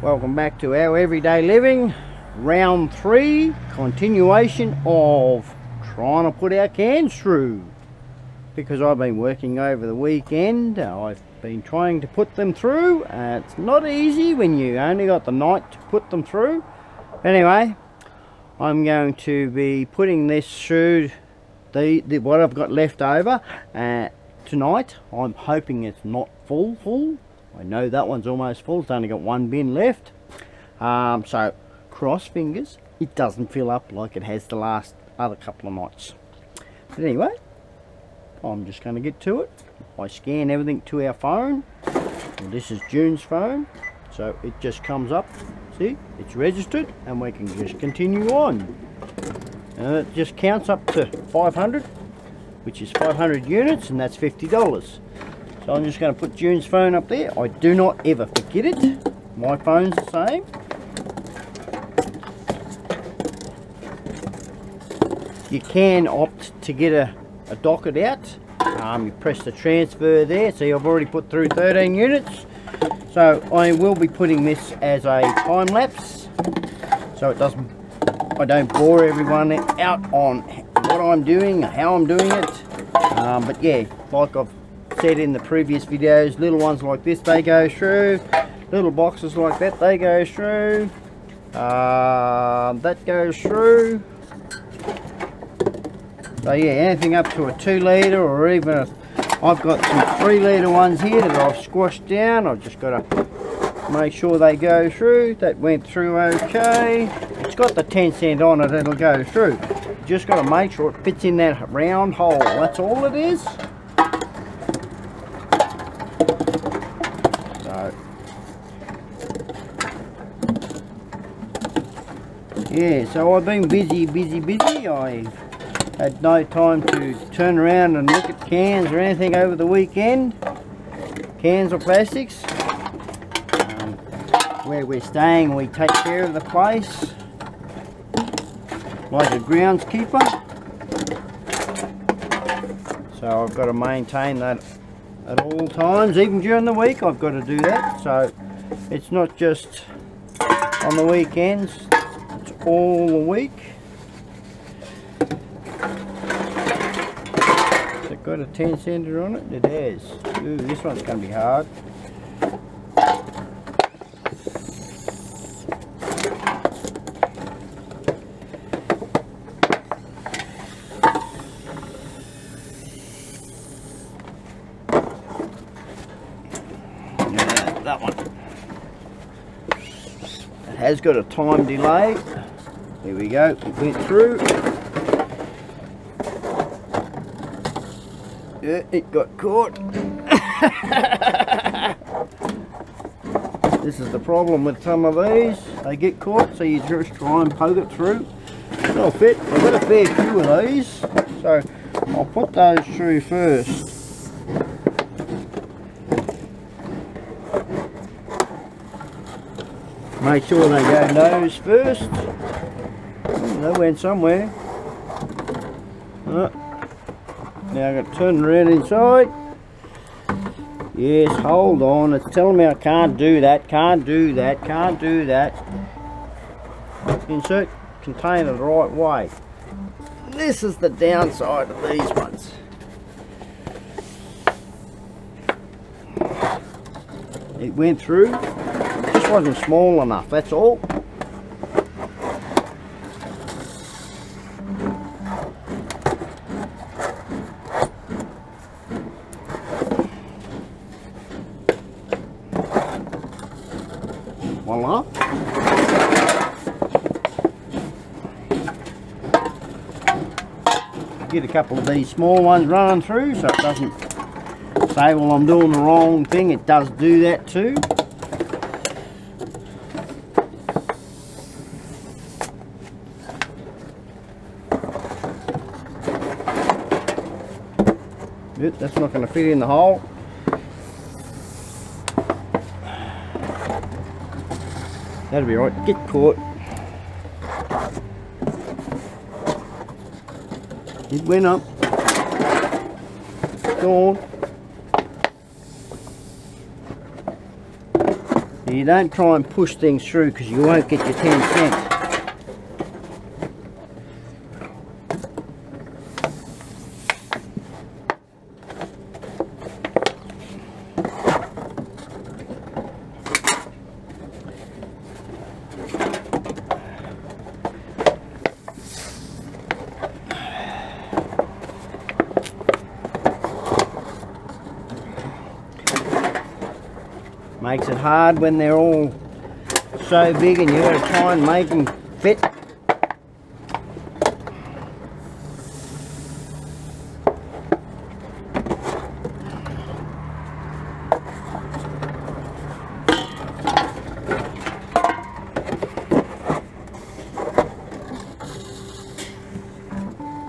Welcome back to our everyday living. Round three, continuation of trying to put our cans through. Because I've been working over the weekend, I've been trying to put them through. Uh, it's not easy when you only got the night to put them through. Anyway, I'm going to be putting this through the, the what I've got left over uh, tonight. I'm hoping it's not full full. I know that one's almost full. It's only got one bin left. Um, so cross fingers, it doesn't fill up like it has the last other couple of nights. But anyway, I'm just going to get to it. I scan everything to our phone. This is June's phone. So it just comes up. See, it's registered and we can just continue on. And it just counts up to 500, which is 500 units and that's $50. So I'm just going to put June's phone up there. I do not ever forget it. My phone's the same. You can opt to get a, a docket out. Um, you press the transfer there. See, I've already put through 13 units. So I will be putting this as a time lapse. So it doesn't, I don't bore everyone out on what I'm doing, how I'm doing it. Um, but yeah, like I've said in the previous videos, little ones like this, they go through. Little boxes like that, they go through. Uh, that goes through. So yeah, anything up to a two litre or even a, I've got some three litre ones here that I've squashed down. I've just got to make sure they go through. That went through okay. It's got the 10 cent on it, it'll go through. Just got to make sure it fits in that round hole. That's all it is. Yeah, so I've been busy, busy, busy. I've had no time to turn around and look at cans or anything over the weekend. Cans or plastics. Um, where we're staying, we take care of the place like a groundskeeper. So I've got to maintain that at all times, even during the week I've got to do that. So it's not just on the weekends, all week. Has it got a 10 center on it? It has. Ooh, this one's going to be hard. That one. It has got a time delay. There we go. It went through. Yeah, it got caught. this is the problem with some of these. They get caught, so you just try and poke it through. It'll fit. I've got a fair few of these, so I'll put those through first. Make sure they go nose first. They went somewhere. Now I've got to turn around inside. Yes, hold on. It's telling me I can't do that, can't do that, can't do that. Insert container the right way. This is the downside of these ones. It went through. It just wasn't small enough, that's all. Get a couple of these small ones running through so it doesn't say, well, I'm doing the wrong thing. It does do that too. Yep, that's not going to fit in the hole. That'll be right. Get caught. It went up. Go on. You don't try and push things through because you won't get your 10 cents. Makes it hard when they're all so big and you've got to try and make them fit.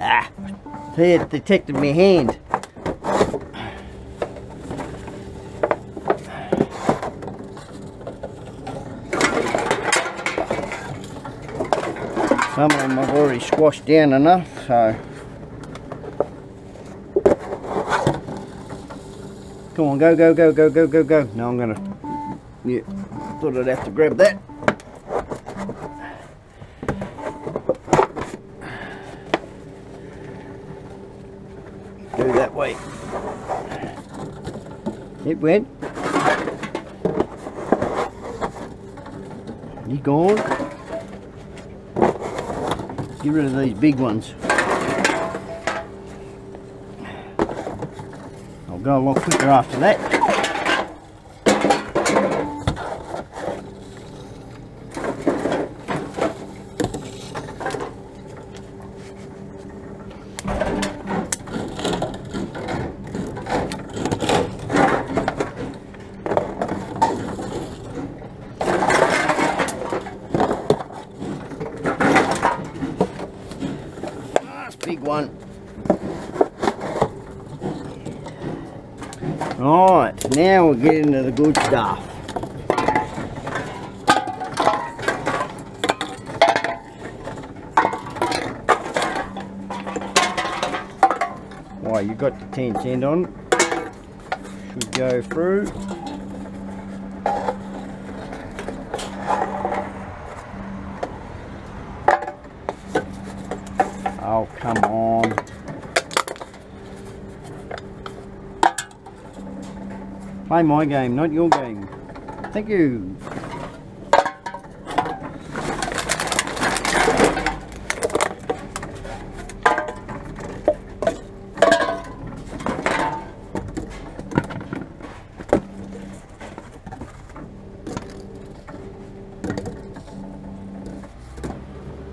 Ah, it detected my hand. Some of them I've already squashed down enough, so. Come on, go, go, go, go, go, go, go. Now I'm gonna, yeah, thought I'd have to grab that. Go that way. It went. You gone? Get rid of these big ones. Oh, I'll go a lot quicker after that. Nice big one. Alright, now we'll get into the good stuff. Why, you got the 10 cent on. Should go through. Oh, come on. Play my game, not your game. Thank you.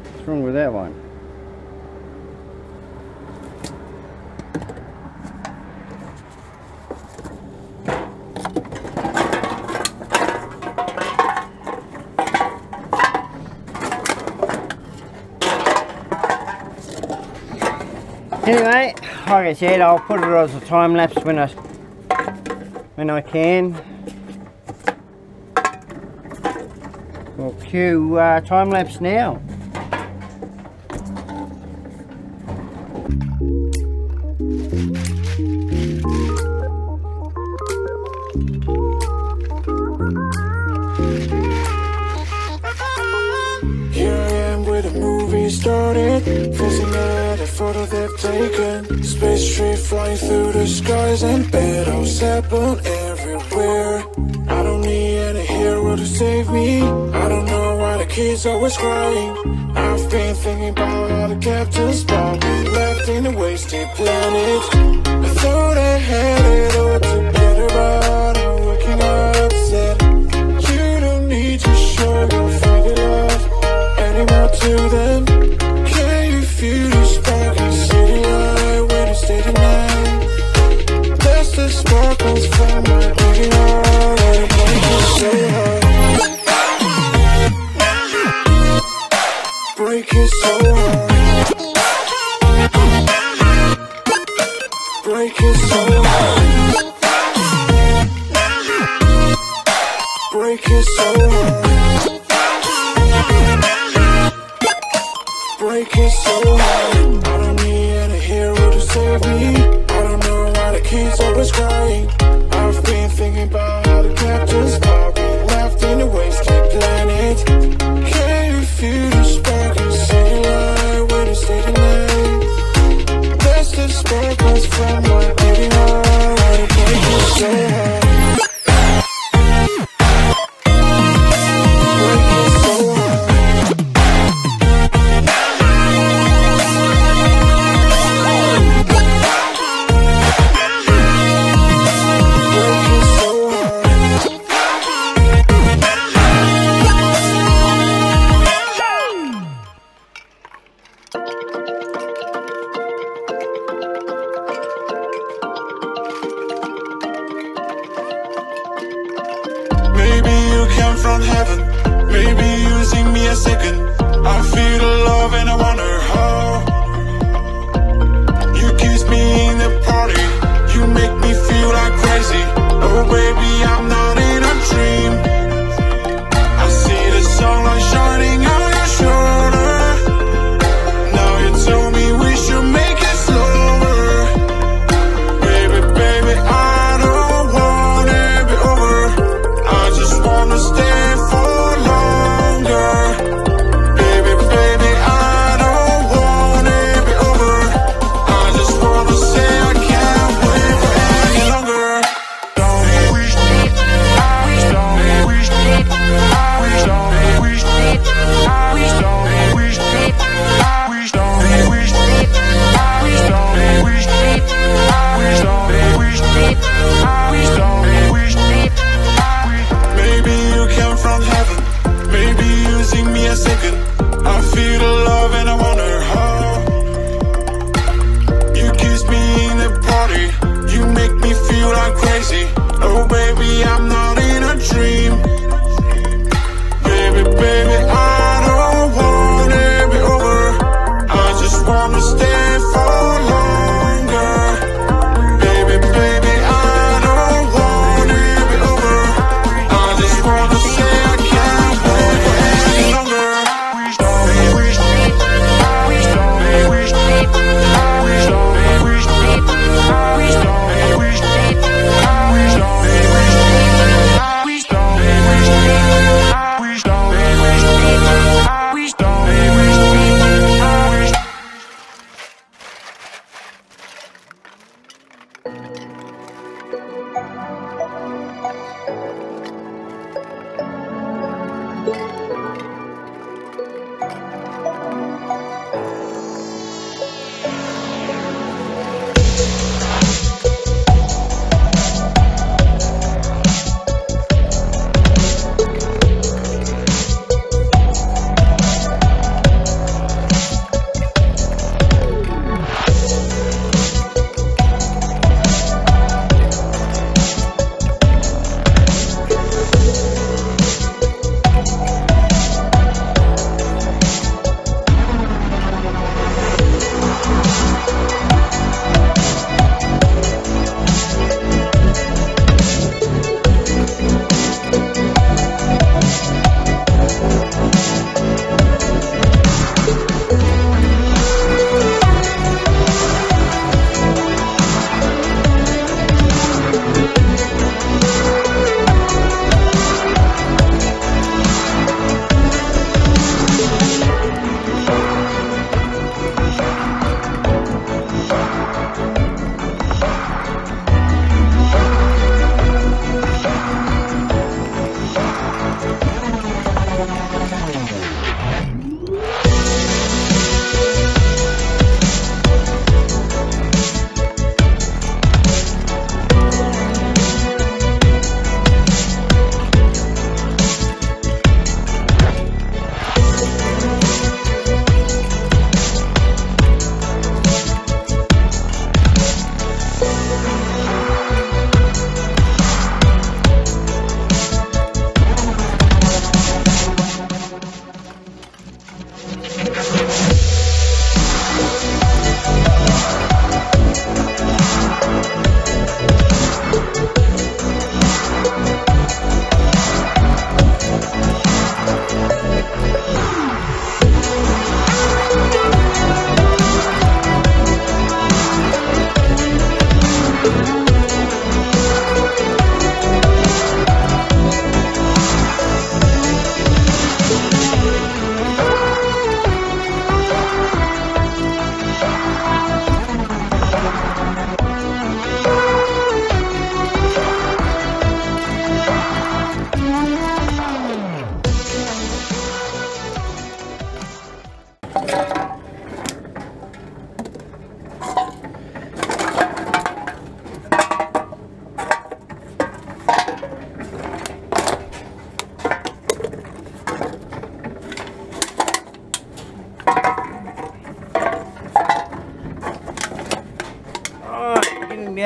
What's wrong with that one? Anyway, like I said, I'll put it as a time lapse when I when I can. We'll cue uh, time lapse now. Here started. Facing at a photo they've taken. Space tree flying through the skies And battles happen everywhere. I don't need any hero to save me. I don't know why the kids always crying. I've been thinking about all the captains Probably left in a wasted planet. I thought I had it all together But I'm waking up upset You don't need to show your faggot love anymore to them. Can you feel the in city light day to night? That's the sparkles from my beating heart it breaks so hard. Break it so hard.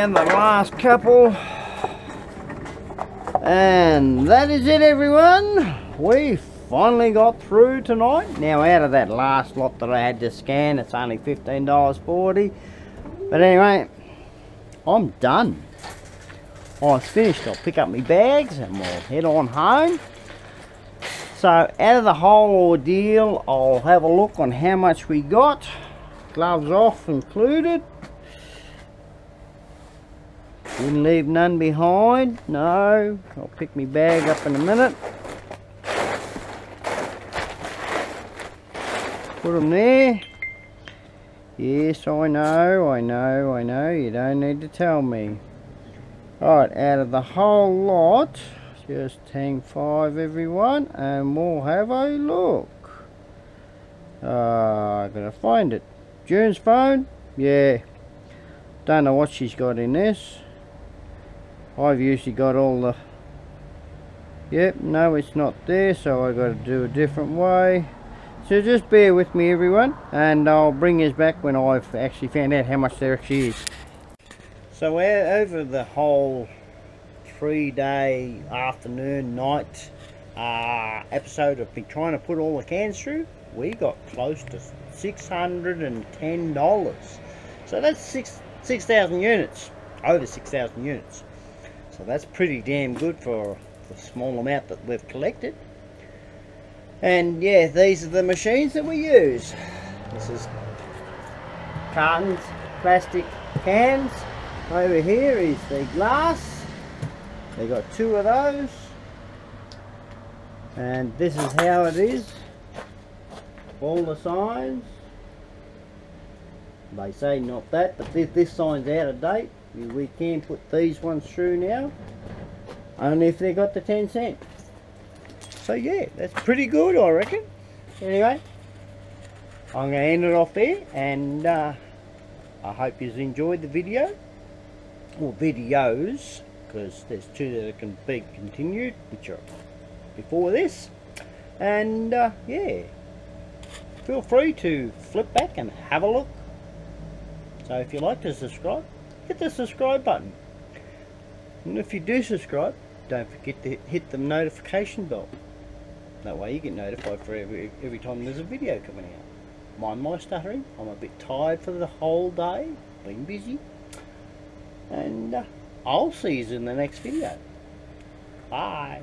Down the last couple. And that is it everyone. We finally got through tonight. Now out of that last lot that I had to scan, it's only $15.40. But anyway, I'm done. I'm finished. I'll pick up my bags and we'll head on home. So out of the whole ordeal, I'll have a look on how much we got. Gloves off included. Didn't leave none behind. No. I'll pick my bag up in a minute. Put them there. Yes, I know, I know, I know. You don't need to tell me. Alright, out of the whole lot, just hang five everyone and we'll have a look. Uh, I gotta find it. June's phone? Yeah. Don't know what she's got in this. I've usually got all the yep no it's not there so I got to do a different way. So just bear with me everyone and I'll bring you back when I've actually found out how much there actually is. So over the whole three day afternoon night uh, episode of trying to put all the cans through we got close to $610 so that's six 6,000 units over 6,000 units so that's pretty damn good for the small amount that we've collected. And yeah, these are the machines that we use. This is cartons, plastic cans. Over here is the glass. They got two of those. And this is how it is. All the signs. They say not that, but this, this sign's out of date we can put these ones through now. Only if they got the 10 cent. So yeah that's pretty good I reckon. Anyway I'm to end it off there and uh, I hope you've enjoyed the video. Or videos because there's two that can be continued which are before this. And uh, yeah feel free to flip back and have a look. So if you like to subscribe hit the subscribe button. And if you do subscribe, don't forget to hit the notification bell. That way you get notified for every, every time there's a video coming out. Mind my stuttering, I'm a bit tired for the whole day, been busy. And uh, I'll see you in the next video. Bye.